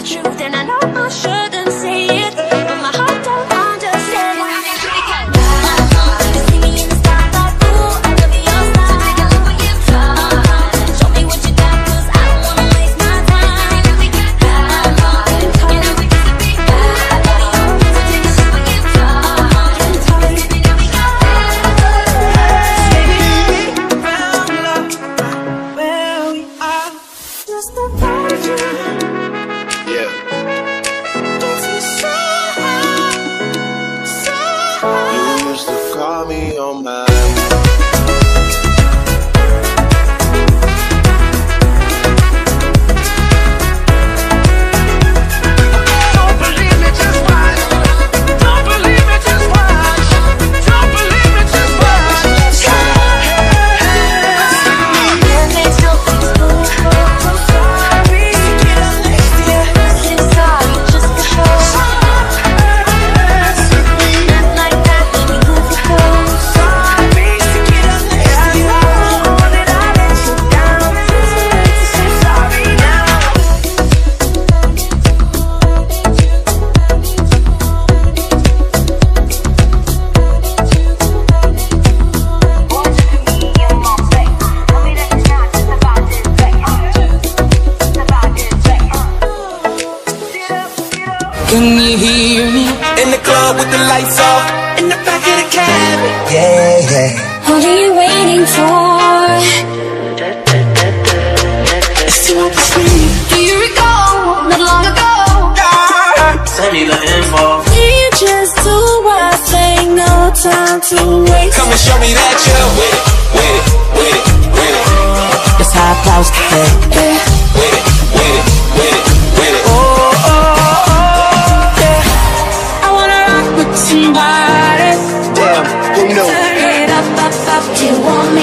the truth and I know Can you hear me? In the club with the lights off. In the back of the cab. Yeah, yeah. What are you waiting for? It's too hard to sleep. Do you recall not long ago? Send me the info. We just do our thing, no time to waste. Come and show me that you're with it, with it, with it, with it. That's how I supposed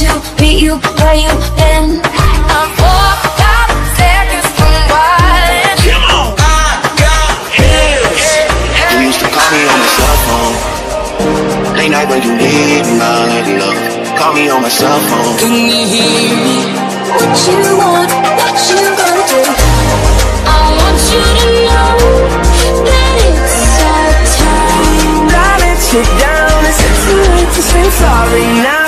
long. Asked to meet you where you been. I'm four, five seconds from wildin'. I got his. You used to call me on my cell phone. Late night when you need my love. Call me on my cell phone. Can you hear me? What you want? What you gonna do? I want you to know that it's our time. I let you down. It's too late to say sorry now.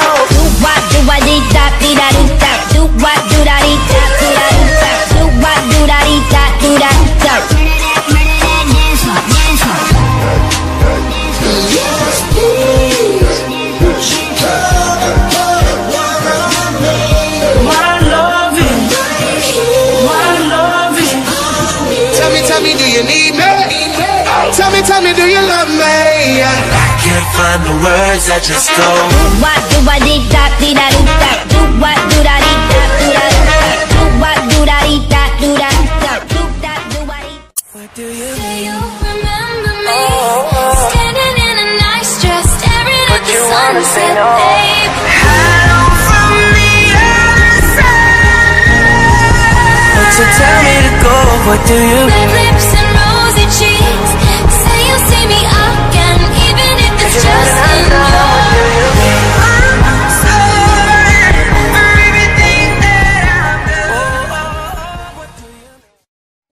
Find the words that just go. Do what do what dee da dee da doo da. Do what do da dee da do da doo da. Do what do da dee da do da da. Do da do what dee. What do you Do mean? you remember me? Oh, oh, oh. Standing in a nice dress, staring at the you wanna say sunset, no? babe. But you tell me to go. What do you mean? Baby,